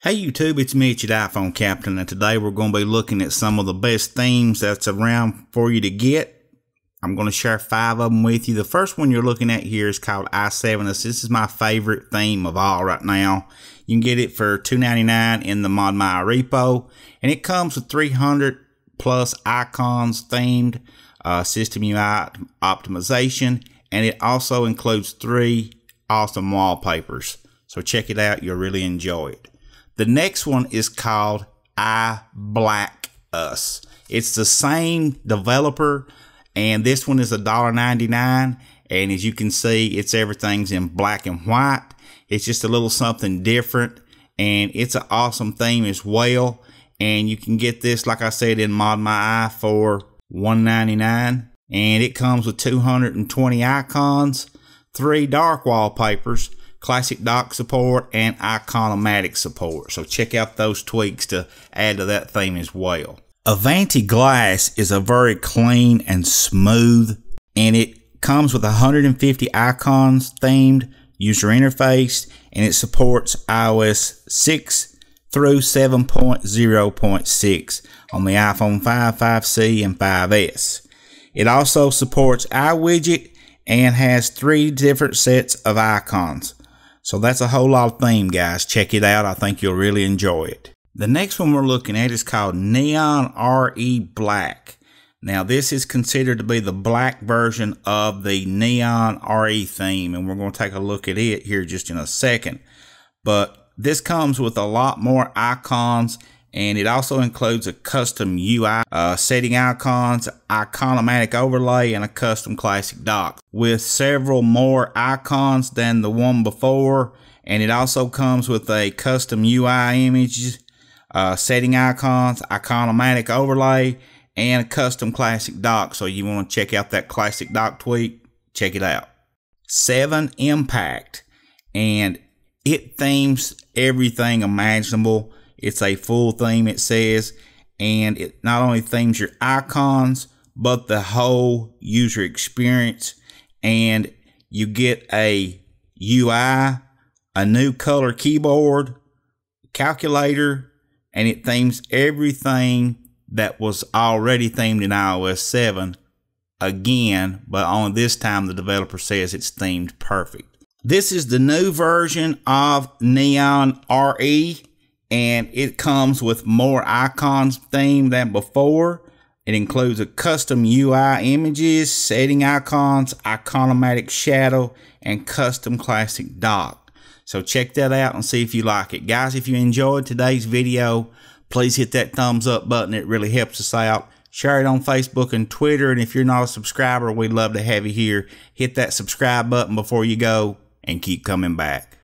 Hey YouTube, it's Mitch at iPhone Captain, and today we're going to be looking at some of the best themes that's around for you to get. I'm going to share five of them with you. The first one you're looking at here is called i7. This is my favorite theme of all right now. You can get it for $2.99 in the ModMy repo, and it comes with 300 plus icons themed, uh, system UI optimization, and it also includes three awesome wallpapers. So check it out, you'll really enjoy it. The next one is called I Black Us. It's the same developer, and this one is $1.99. And as you can see, it's everything's in black and white. It's just a little something different, and it's an awesome theme as well. And you can get this, like I said, in ModMy for $1.99. And it comes with 220 icons, three dark wallpapers, classic dock support, and iconomatic support. So check out those tweaks to add to that theme as well. Avanti Glass is a very clean and smooth, and it comes with 150 icons themed user interface, and it supports iOS 6 through 7.0.6 on the iPhone 5, 5C, and 5S. It also supports iWidget and has three different sets of icons. So that's a whole lot of theme, guys. Check it out. I think you'll really enjoy it. The next one we're looking at is called Neon RE Black. Now, this is considered to be the black version of the Neon RE theme, and we're going to take a look at it here just in a second. But this comes with a lot more icons and it also includes a custom UI, uh, setting icons, iconomatic overlay, and a custom classic dock with several more icons than the one before. And it also comes with a custom UI image, uh, setting icons, iconomatic overlay, and a custom classic dock. So you want to check out that classic dock tweak, check it out. 7 Impact, and it themes everything imaginable it's a full theme, it says, and it not only themes your icons, but the whole user experience. And you get a UI, a new color keyboard, calculator, and it themes everything that was already themed in iOS 7 again, but on this time the developer says it's themed perfect. This is the new version of Neon RE and it comes with more icons theme than before. It includes a custom UI images, setting icons, iconomatic shadow, and custom classic dock. So check that out and see if you like it. Guys, if you enjoyed today's video, please hit that thumbs up button. It really helps us out. Share it on Facebook and Twitter. And if you're not a subscriber, we'd love to have you here. Hit that subscribe button before you go and keep coming back.